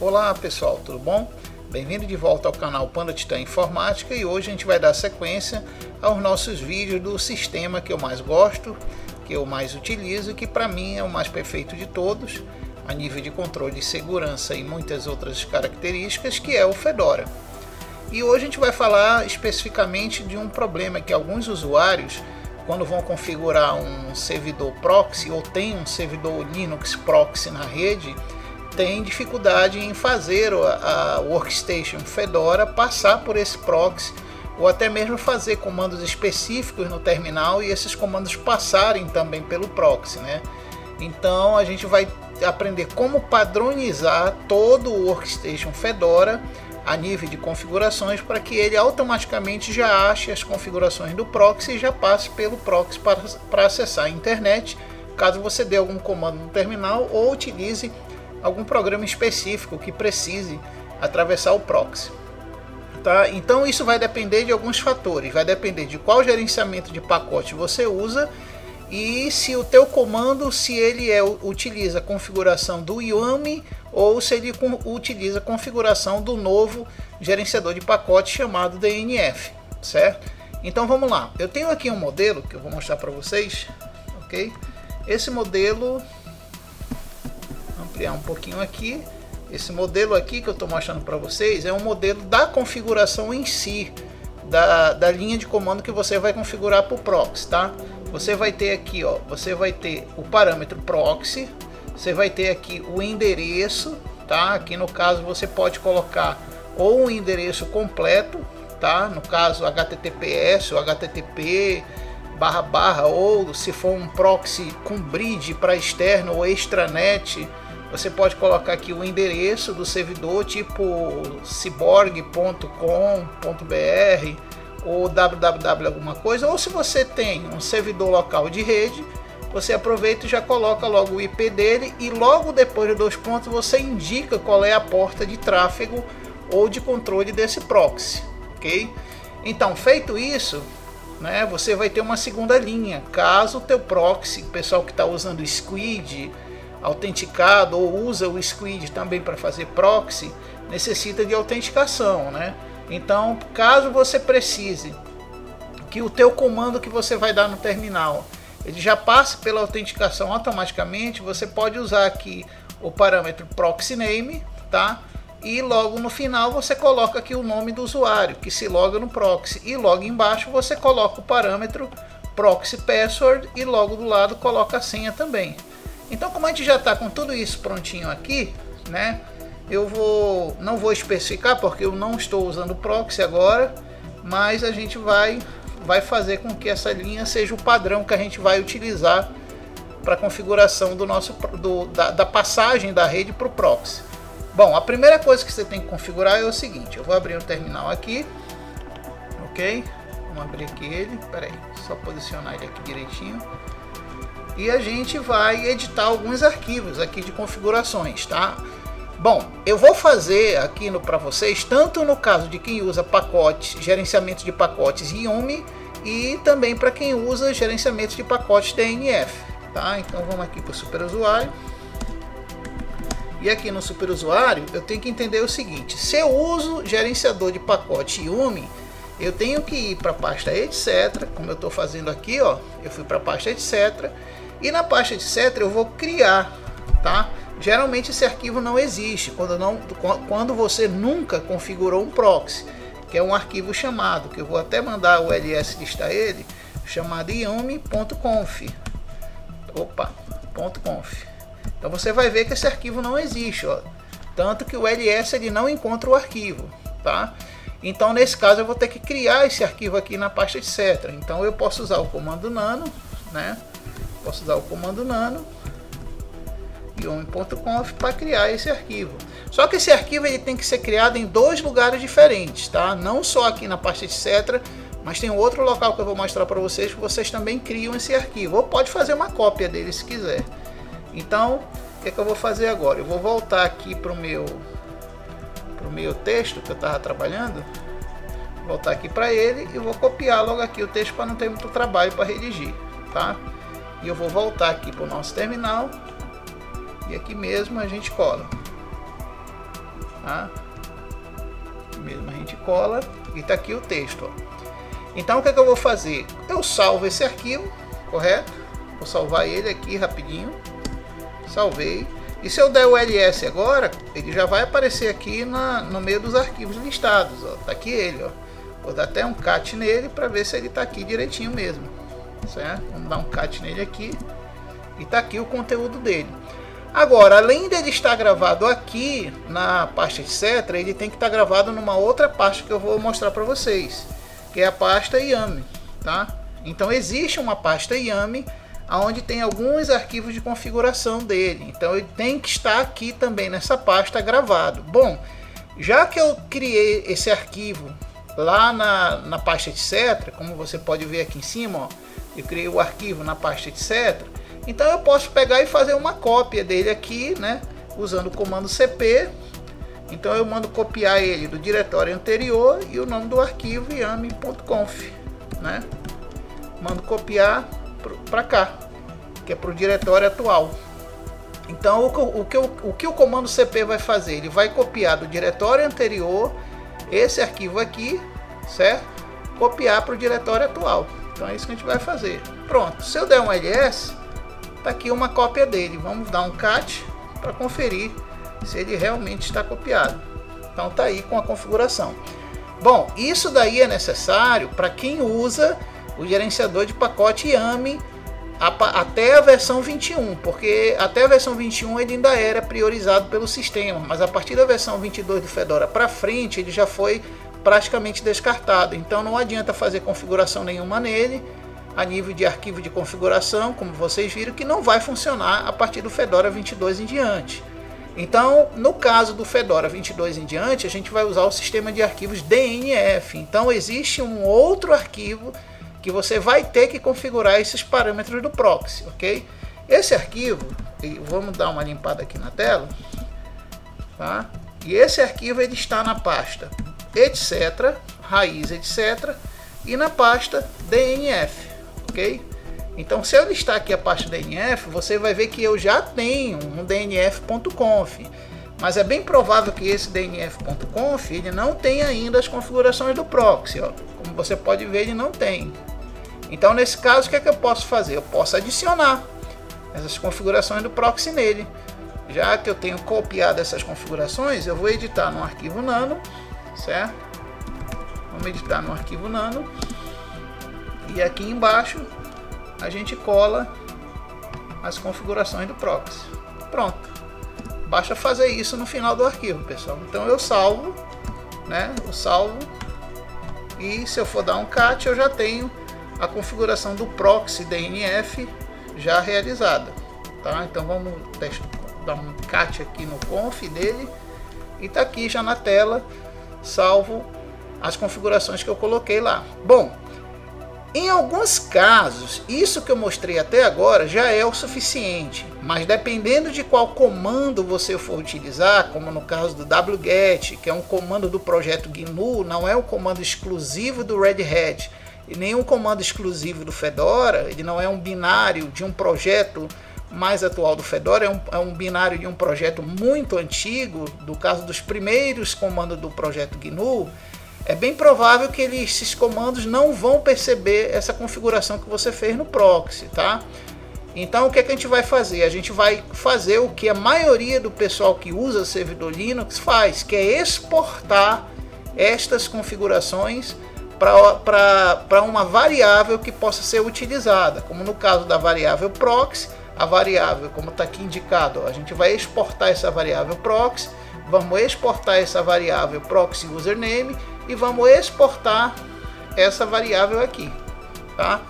Olá pessoal, tudo bom? Bem-vindo de volta ao canal Panda Titã Informática e hoje a gente vai dar sequência aos nossos vídeos do sistema que eu mais gosto, que eu mais utilizo e que para mim é o mais perfeito de todos, a nível de controle de segurança e muitas outras características, que é o Fedora. E hoje a gente vai falar especificamente de um problema que alguns usuários, quando vão configurar um servidor proxy ou tem um servidor Linux proxy na rede, tem dificuldade em fazer a, workstation Fedora passar por esse proxy ou até mesmo fazer comandos específicos no terminal e esses comandos passarem também pelo proxy, né? Então a gente vai aprender como padronizar todo o workstation Fedora a nível de configurações para que ele automaticamente já ache as configurações do proxy e já passe pelo proxy para, para acessar a internet, caso você dê algum comando no terminal ou utilize algum programa específico que precise atravessar o proxy. Tá? Então isso vai depender de alguns fatores, vai depender de qual gerenciamento de pacote você usa e se o teu comando se ele é, utiliza a configuração do Yumi ou se ele utiliza a configuração do novo gerenciador de pacote chamado DNF, certo? Então vamos lá. Eu tenho aqui um modelo que eu vou mostrar para vocês, ok? Esse modelo ampliar um pouquinho aqui. Esse modelo aqui que eu estou mostrando para vocês é um modelo da configuração em si, da, da linha de comando que você vai configurar para o proxy, tá? Você vai ter aqui, ó, você vai ter o parâmetro proxy, você vai ter aqui o endereço, tá? Aqui no caso você pode colocar ou o endereço completo, tá? No caso HTTPS ou HTTP barra barra ou se for um proxy com bridge para externo ou extranet, você pode colocar aqui o endereço do servidor, tipo cyborg.com.br ou www alguma coisa, ou se você tem um servidor local de rede, você aproveita e já coloca logo o IP dele e logo depois de dois pontos você indica qual é a porta de tráfego ou de controle desse proxy, ok? Então, feito isso, né, você vai ter uma segunda linha, caso o teu proxy, o pessoal que está usando Squid, autenticado ou usa o Squid também para fazer proxy, necessita de autenticação, né? Então, caso você precise que o teu comando que você vai dar no terminal ele já passe pela autenticação automaticamente, você pode usar aqui o parâmetro proxy name, tá? E logo no final você coloca aqui o nome do usuário que se loga no proxy e logo embaixo você coloca o parâmetro proxy password e logo do lado coloca a senha também. Então, como a gente já está com tudo isso prontinho aqui, né? Eu vou, não vou especificar porque eu não estou usando proxy agora, mas a gente vai, vai fazer com que essa linha seja o padrão que a gente vai utilizar para configuração do nosso, do, da, da passagem da rede para o proxy. Bom, a primeira coisa que você tem que configurar é o seguinte: eu vou abrir o terminal aqui, ok? Vamos abrir aqui ele, peraí, só posicionar ele aqui direitinho e a gente vai editar alguns arquivos aqui de configurações, tá? Bom, eu vou fazer aqui para vocês, tanto no caso de quem usa pacotes, gerenciamento de pacotes Yumi e também para quem usa gerenciamento de pacotes DNF, tá? Então vamos aqui para o superusuário. E aqui no superusuário eu tenho que entender o seguinte, se eu uso gerenciador de pacote Yumi, eu tenho que ir para a pasta etc, como eu estou fazendo aqui, ó, eu fui para a pasta etc, e na pasta etc eu vou criar, tá? Geralmente esse arquivo não existe quando, não, quando você nunca configurou um proxy, que é um arquivo chamado, que eu vou até mandar o ls listar ele, chamado yumi.conf. Opa, .conf. Então você vai ver que esse arquivo não existe, ó. Tanto que o ls ele não encontra o arquivo, tá? Então nesse caso eu vou ter que criar esse arquivo aqui na pasta etc. Então eu posso usar o comando nano, né? Posso usar o comando nano yum.conf para criar esse arquivo. Só que esse arquivo ele tem que ser criado em dois lugares diferentes, tá? Não só aqui na pasta etc, mas tem outro local que eu vou mostrar para vocês que vocês também criam esse arquivo. Ou pode fazer uma cópia dele se quiser. Então, o que, é que eu vou fazer agora? Eu vou voltar aqui para o meu, pro meu texto que eu estava trabalhando, voltar aqui para ele e vou copiar logo aqui o texto para não ter muito trabalho para redigir, tá? E eu vou voltar aqui para o nosso terminal e aqui mesmo a gente cola, tá? Aqui mesmo a gente cola e tá aqui o texto, ó. Então o que, é que eu vou fazer? Eu salvo esse arquivo, correto? Vou salvar ele aqui rapidinho. Salvei. E se eu der o ls agora, ele já vai aparecer aqui na, no meio dos arquivos listados. Ó. Tá aqui ele. Ó. Vou dar até um cat nele para ver se ele está aqui direitinho mesmo. Certo? Vamos dar um cat nele aqui. E tá aqui o conteúdo dele. Agora, além dele estar gravado aqui na pasta etc, ele tem que estar gravado numa outra pasta que eu vou mostrar para vocês, que é a pasta YAML, tá? Então existe uma pasta YAML onde tem alguns arquivos de configuração dele. Então ele tem que estar aqui também nessa pasta gravado. Bom, já que eu criei esse arquivo lá na, na pasta etc, como você pode ver aqui em cima, ó, eu criei o arquivo na pasta etc, então eu posso pegar e fazer uma cópia dele aqui, né, usando o comando cp. Então eu mando copiar ele do diretório anterior e o nome do arquivo yami.conf, né? Mando copiar para cá, que é para o diretório atual. Então o, o, que o, o que o comando cp vai fazer? Ele vai copiar do diretório anterior esse arquivo aqui, certo? Copiar para o diretório atual. Então é isso que a gente vai fazer. Pronto. Se eu der um ls, tá aqui uma cópia dele. Vamos dar um cat para conferir se ele realmente está copiado. Então tá aí com a configuração. Bom, isso daí é necessário para quem usa o gerenciador de pacote YAML até a versão 21, porque até a versão 21 ele ainda era priorizado pelo sistema, mas a partir da versão 22 do Fedora para frente ele já foi praticamente descartado. Então não adianta fazer configuração nenhuma nele a nível de arquivo de configuração, como vocês viram, que não vai funcionar a partir do Fedora 22 em diante. Então, no caso do Fedora 22 em diante, a gente vai usar o sistema de arquivos DNF. Então, existe um outro arquivo que você vai ter que configurar esses parâmetros do proxy, ok? Esse arquivo, vamos dar uma limpada aqui na tela, tá? E esse arquivo ele está na pasta etc, raiz etc, e na pasta DNF, ok? Então, se eu listar aqui a pasta DNF, você vai ver que eu já tenho um dnf.conf, mas é bem provável que esse dnf.conf ele não tenha ainda as configurações do proxy, ó. Como você pode ver, ele não tem. Então, nesse caso, o que, é que eu posso fazer? Eu posso adicionar essas configurações do proxy nele. Já que eu tenho copiado essas configurações, eu vou editar no arquivo nano, certo? Vamos editar no arquivo nano. E aqui embaixo a gente cola as configurações do proxy. Pronto. Basta fazer isso no final do arquivo, pessoal. Então eu salvo, né? Eu salvo e se eu for dar um cat, eu já tenho a configuração do proxy DNF já realizada. Tá? Então vamos dar um cat aqui no conf dele e tá aqui já na tela salvo as configurações que eu coloquei lá. Bom, em alguns casos, isso que eu mostrei até agora já é o suficiente, mas dependendo de qual comando você for utilizar, como no caso do wget, que é um comando do projeto GNU, não é um comando exclusivo do Red Hat, e nenhum comando exclusivo do Fedora, ele não é um binário de um projeto mais atual do Fedora, é um, é um binário de um projeto muito antigo, do caso dos primeiros comandos do projeto GNU, é bem provável que ele, esses comandos não vão perceber essa configuração que você fez no proxy, tá? Então o que, é que a gente vai fazer? A gente vai fazer o que a maioria do pessoal que usa servidor Linux faz, que é exportar estas configurações para uma variável que possa ser utilizada, como no caso da variável proxy, a variável, como está aqui indicado, a gente vai exportar essa variável proxy, vamos exportar essa variável proxy username e vamos exportar essa variável aqui, tá?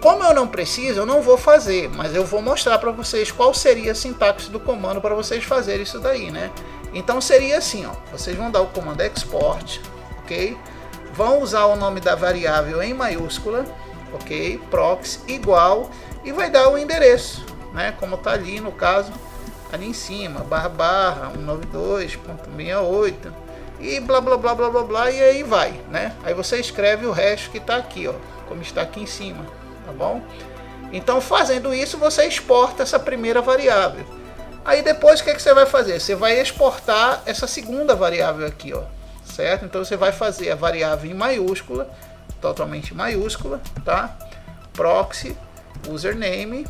Como eu não preciso, eu não vou fazer, mas eu vou mostrar para vocês qual seria a sintaxe do comando para vocês fazerem isso daí, né? Então seria assim, ó, vocês vão dar o comando export, ok? vão usar o nome da variável em maiúscula, ok? Proxy igual e vai dar o endereço, né? Como está ali no caso ali em cima, barra barra 192.68 e blá blá blá blá blá blá e aí vai, né? Aí você escreve o resto que está aqui, ó, como está aqui em cima, tá bom? Então fazendo isso você exporta essa primeira variável. Aí depois o que, é que você vai fazer? Você vai exportar essa segunda variável aqui, ó, certo? Então você vai fazer a variável em maiúscula, totalmente maiúscula, tá? Proxy username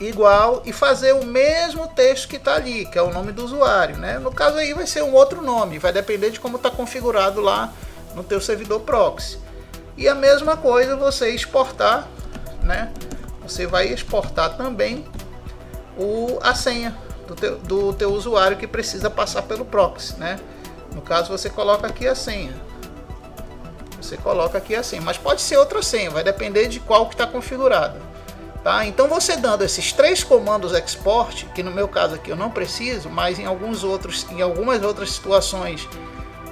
igual e fazer o mesmo texto que está ali, que é o nome do usuário, né? No caso aí vai ser um outro nome, vai depender de como está configurado lá no teu servidor proxy. E a mesma coisa você exportar, né? Você vai exportar também o, a senha do teu, do teu usuário que precisa passar pelo proxy, né? No caso você coloca aqui a senha. Você coloca aqui a senha, mas pode ser outra senha, vai depender de qual que está configurado. Tá? Então você dando esses três comandos export, que no meu caso aqui eu não preciso, mas em alguns outros, em algumas outras situações,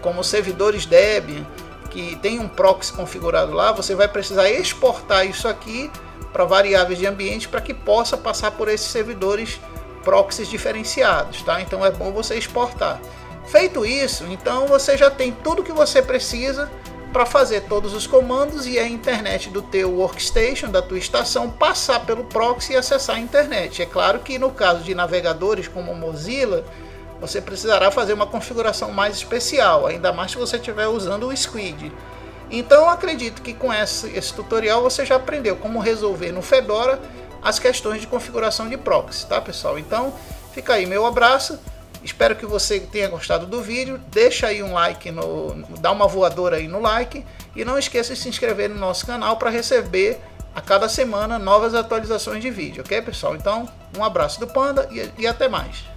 como servidores Debian, que tem um proxy configurado lá, você vai precisar exportar isso aqui para variáveis de ambiente para que possa passar por esses servidores proxies diferenciados, tá? Então é bom você exportar. Feito isso, então você já tem tudo que você precisa para fazer todos os comandos e a internet do teu workstation, da tua estação, passar pelo proxy e acessar a internet. É claro que no caso de navegadores como Mozilla, você precisará fazer uma configuração mais especial, ainda mais se você estiver usando o Squid. Então acredito que com esse, esse tutorial você já aprendeu como resolver no Fedora as questões de configuração de proxy, tá pessoal? Então fica aí meu abraço Espero que você tenha gostado do vídeo. Deixa aí um like, no, dá uma voadora aí no like. E não esqueça de se inscrever no nosso canal para receber a cada semana novas atualizações de vídeo, ok pessoal? Então, um abraço do Panda e, e até mais.